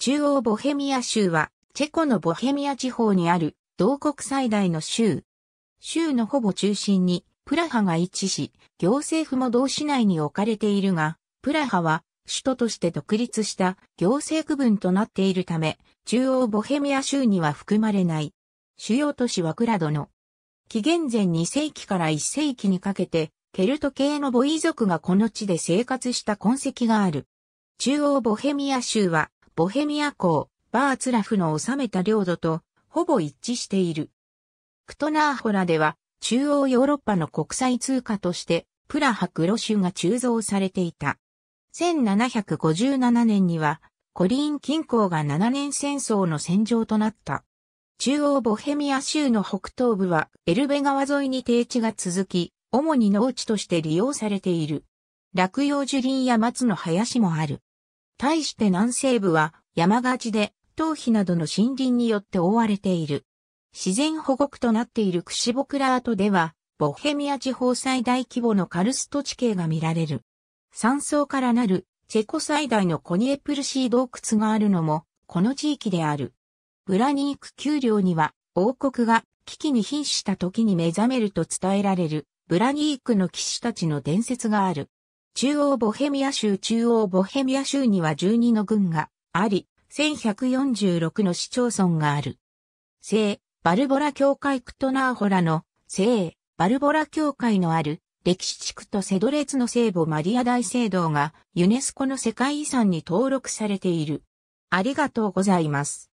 中央ボヘミア州は、チェコのボヘミア地方にある、同国最大の州。州のほぼ中心に、プラハが位置し、行政府も同市内に置かれているが、プラハは、首都として独立した行政区分となっているため、中央ボヘミア州には含まれない。主要都市はクラドの。紀元前2世紀から1世紀にかけて、ケルト系のボイ族がこの地で生活した痕跡がある。中央ボヘミア州は、ボヘミア公、バーツラフの治めた領土と、ほぼ一致している。クトナーホラでは、中央ヨーロッパの国際通貨として、プラハクロ州が鋳造されていた。1757年には、コリーン近郊が7年戦争の戦場となった。中央ボヘミア州の北東部はエルベ川沿いに低地が続き、主に農地として利用されている。落葉樹林や松の林もある。対して南西部は山がちで頭皮などの森林によって覆われている。自然保護区となっているクシボクラートでは、ボヘミア地方最大規模のカルスト地形が見られる。山荘からなるチェコ最大のコニエプルシー洞窟があるのも、この地域である。ブラニーク丘陵には、王国が危機に瀕した時に目覚めると伝えられるブラニークの騎士たちの伝説がある。中央ボヘミア州中央ボヘミア州には12の郡があり、1146の市町村がある。聖バルボラ教会クトナーホラの聖バルボラ教会のある歴史地区とセドレツの聖母マリア大聖堂がユネスコの世界遺産に登録されている。ありがとうございます。